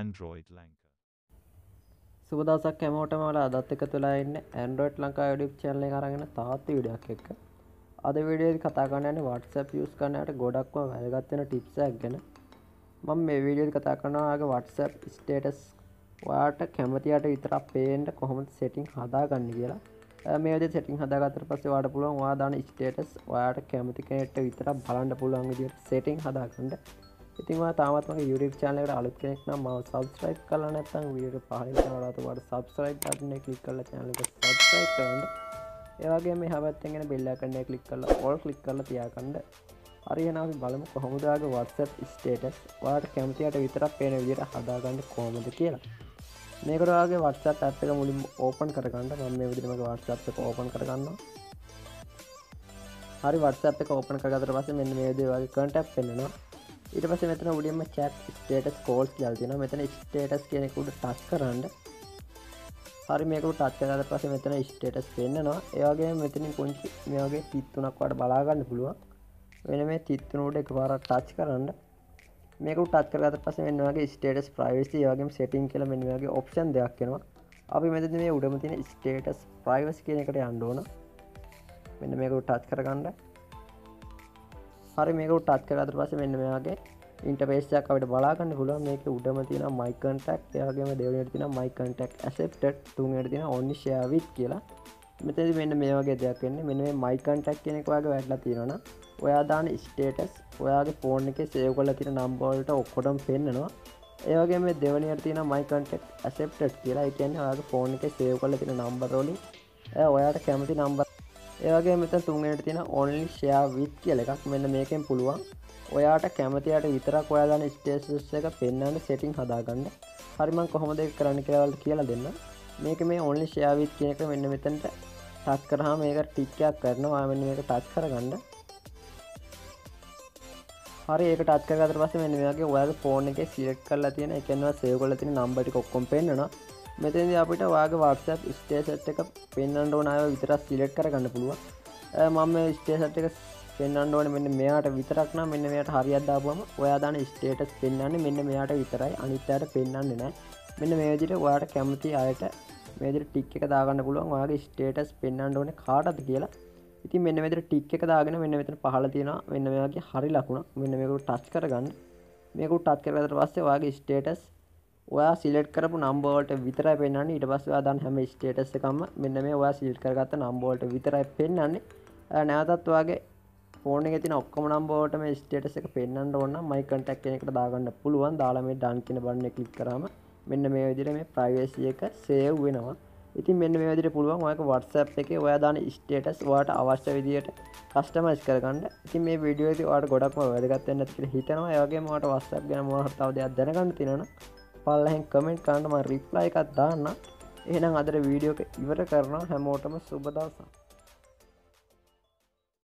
Android Lanka. සුබදසක් හැමෝටම වල අදත් එක තුලා ඉන්න ඇන්ඩරෝයිඩ් ලංකා ඩිප් චල්ල කරගෙන තාත් විඩියක් එක්ක. අද විඩියෝ කතා කරන්න වටසප් යස් කරනයට ගොඩක්ම වැදගත්වෙන ටිප්සක් ගැන. මම මේ වීඩියෝ කතා කරනවාගේ වටසප් ස්ටේටස් වාට කැමතියට විතරක් පේන්ට කොහොමද සෙටිං හදාගන්න කියලා. මේද සෙටිං හදාගතර පස්සේ වාට පුළුවන් වාදාන ස්ටේටස් වාට කැමති කෙනෙට විතර බලන්ඩ පුළුවන් විදිට සෙටිං හදාගන්නට ඉතින්වා තාමත්ම YouTube චානලට අලුත් කෙනෙක් නම් මව සබස්ක්‍රයිබ් කරලා නැත්නම් වීඩියෝ පහලින් කරලාට සබස්ක්‍රයිබ් බටන් එක ක්ලික් කරලා channel එක සබස්ක්‍රයිබ් කරන්න. ඒ වගේම මේ හැබැත්තෙන් එන බෙල් අයිකන් එක ක්ලික් කරලා all ක්ලික් කරලා තියාගන්න. හරි එහෙනම් අපි බලමු කොහොමද ආගේ WhatsApp status. ඔයාලට කැමතියට විතරක් පේන විදිහට හදාගන්න කොහොමද කියලා. මේකට ඔයාගේ WhatsApp app එක මුලින්ම open කරගන්න. මම මේ විදිහට මගේ WhatsApp එක open කරගන්නවා. හරි WhatsApp එක open කරගත්තට පස්සේ මෙන්න මේ විදිහේ වගේ contact පෙන්නනවා. ඊට පස මෙතන උඩියම චැට් ස්ටේටස් කෝල්ස් යල්තින මෙතන ස්ටේටස් කෙනෙකුට ටස් කරන්න. හරි මේක ටත් කරද පස මෙතන ස්ටේටස් පෙන්න්නවා. ඒවගේ මෙතනින් පුංචි මේගේ තිත්තුනක් වට බලාගන්න පුළුවන්. වෙන මේ තිත්තුනට එක පාර ටච් කරන්න. මේක ටත් කරගත පස මෙන්නගේ ස්ටේටස් ප්‍රයිවසි වගේ සෙටින් කියල මෙන්නගේ ඔප්ෂන් දෙයක් කෙනවා අපි මෙත මේ උඩම තින ස්ටේටස් ප්‍රයිවස් කියන එකට අන්ඩෝන මෙන්න මේක ටච් කරගන්න. හරි මේක ටත් කරතර පස මෙන්න මෙයාගේ ඉන්ටපේස්යක් අපට බලාගන්න පුළුව මේක උඩම තින මයිකන්ටක් එයාගේම දෙවනට තින මයිකන්ටක් ඇසෙප්ට තුන්ට තින ඔන්නිශ්‍යාවිත් කියලා. මෙතද මෙන්න මේ වගේ දෙයක් වෙන්නේ මෙන මේ මයිකන්ටක් කෙනෙක්වාගේ වැටලා තියෙනන ඔයා දාන ස්ටේටස් ඔයාගේ ෆෝන් එක සේව කොල තින නම්බෝල්ට ඔක්කොටම් පෙන්න්නනවා ඒවගේ මේ දෙවනිට තින මයිකන්ටක් ඇසෙප්ට කියලා. එකන්න ඔයාගේ ෆෝන් එක සේව කොල තින නම්බරෝලින් ඔයාට කැමති නම්බර ඒවගේ මෙත තුන්ගට තින ඔන්ලි ෂයා විත් කියල එකක් මෙන්න මේකෙන් පුළුවන්. ඔයාට කැමතියට විතරක් ඔයාලන ස්ටේසස් එක පෙන්න්නට සෙටිං හදාගන්න. හරිමන් කොහොමද කරන්න කියවල් කියලා දෙන්න. මේක මේ ඔන්ලි ෂයාවිත් කියනක මෙන්න මෙතැන්ට ටත් කරහා මේක ටික්කයක් කරනවා. මෙන්න මේක ටත් කරගන්න. හරි ඒක ටත් කරගත පස මෙන්න මේගේ ඔයාගේ ෆෝන් එක සිලෙක් කරලා තියෙන එකනවා සේකොල තින නම්බටි කොක්කොම් පෙන්න්නවා. මෙතද අපිට වාගේ වටසප් ස්ටේසට් එක පෙන්න්නට ඕනාව විතරක් සිලෙට් කරගන්න පුළුව මම ස්ටේසට් එක පෙන්න්නට ඕන මෙන්න මෙයාට විතරක්න මෙන්න මෙයට හරිියත්දාපුම ඔයාදාන ස්ටේටස් පෙන්න්නන්නේ මෙන්න මෙයාට විතරයි. අනිත්‍යයට පෙන්න්න නෑ මෙන්න මේජිට ඔයාට කැමති අයට මේදර ටික් එක දාගන්න පුළුවන්. වගේ ස්ටේටස් පෙන්න්නට ඕන කාටද කියලා. ඉති මෙන්න මෙතර ටික් එක දාගෙන මෙන්න මෙතන පහල තියෙන මෙන්න මේගේ හරි ලකුණ මෙන්න මේකට ටච් කරගන්න. මේකුට ටත් කරගතර පස්සේ වගේ ස්ටේටස් ඔයා සිලෙට් කරපු නම්බෝල්ට විතරයි පෙන්න්න ඉට පස් දන් හැම ස්ටේටස් එකම මෙන්න මේ ඔයා සිල්ට කරගත්ත නම්බෝල්ට විතරයි පෙන්න්නන්නේ නැවතත් වගේ ෆෝන ති ඔක්කම නම්බෝට මේ ස්ටේටස එක පෙන්න්න ඕන්න මයිකන්ටක් එකට දාගන්න පුළුවන්. දාලා මේ ඩන්කින බන්න කලික් කරම මෙන්න මේ විදිර මේ ප්‍රයිවේසිය එක සේව් වෙනවා. ඉතින් මෙන්න මේ විදිර පුළුවන් ඔයක වටසප් එක ඔයාදාන ස්ටේටස් වාට අවශ්‍ය විදියට කස්ටමයිස් කරගන්න. ඉතින් මේ විඩියෝ වාට ගොඩක්ම වැදගත්වන්න හිතනවා. යගේ මට වස්සක් ගැන මොහතාව දෙයක් දැනගන්න තිෙනවා පල්ලහෙන් කමෙන්ට් කාන්නම රිප්ලා එකත් දාන්න. එහෙනම් අදර වීඩියෝ එක ඉවර කරනවා. හැමෝටම සුබදවසා